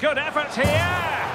Good effort here.